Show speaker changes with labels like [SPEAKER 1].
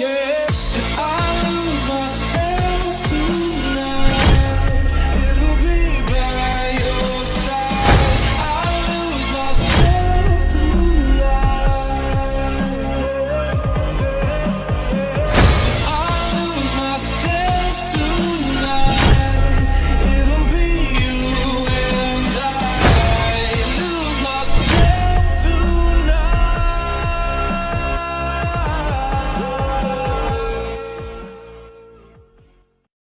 [SPEAKER 1] yeah.